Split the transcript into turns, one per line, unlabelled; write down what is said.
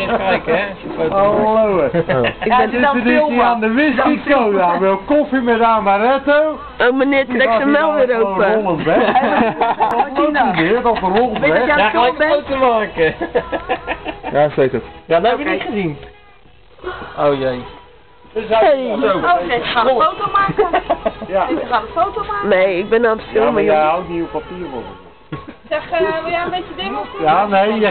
Even kijken, hè. als je.
Hallo.
Ik ben
dit
dan
is aan de whisky cola. Wil koffie met amaretto.
Oh meneer, trek ze wel weer open.
Rollend weg. Wat loopt hij weer? Dat rolt
Weet dat
weg.
jij-
Ja, een foto maken.
Ja, zeker.
Ja, dat heb
ik
niet gezien. Oh jee.
Dus hey.
Zo.
Oh, gaan een foto maken.
Ja.
We gaan een foto maken.
Nee, ik ben aan het
Ja,
filmen,
maar jij houdt niet op papier volgens.
Zeg, eh, wil jij een beetje dingen of
Ja, nee, je